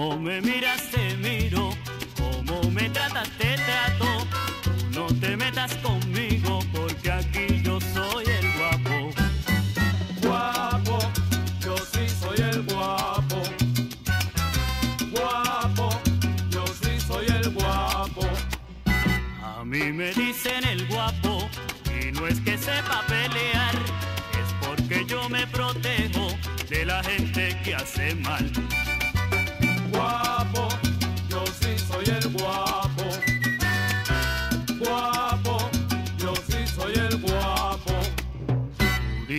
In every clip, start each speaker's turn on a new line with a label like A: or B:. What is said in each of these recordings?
A: Como me miras te miro, como me tratas te trato. No te metas conmigo porque aquí yo soy el guapo.
B: Guapo, yo sí soy el guapo. Guapo, yo sí soy el guapo.
A: A mí me dicen el guapo y no es que sepa pelear, es porque yo me protejo de la gente que hace mal.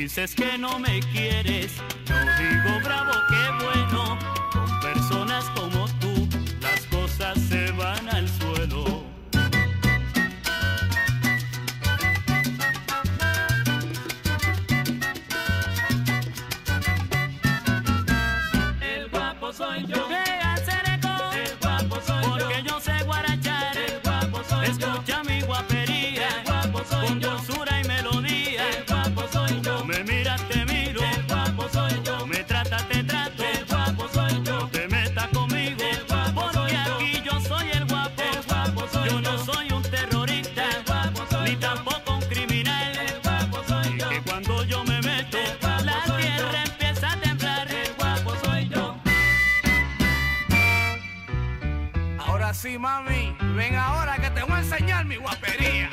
A: Dices que no me quieres, yo digo bravo, qué bueno. Con personas como tú, las cosas se van al suelo.
B: El guapo soy yo. mami,
A: ven
B: ahora
A: que
B: te
A: voy a
B: enseñar
C: mi guapería.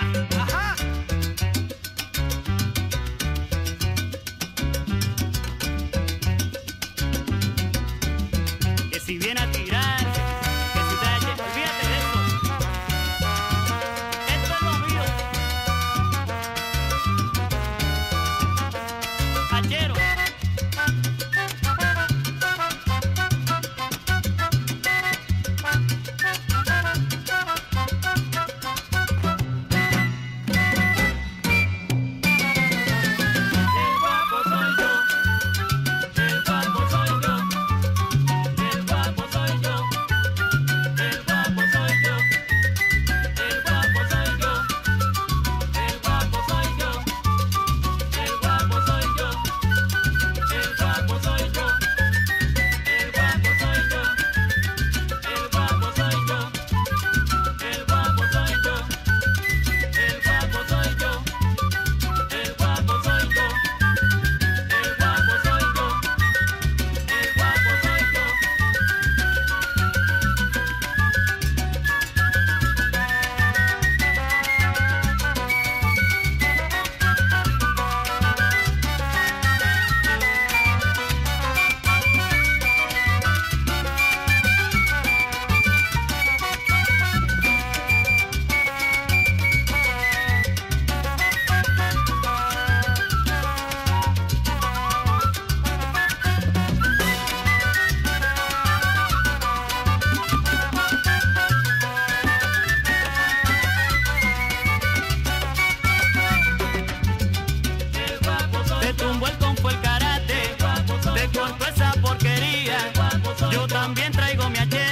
C: traigo mi ayer.